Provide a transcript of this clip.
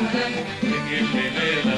Give me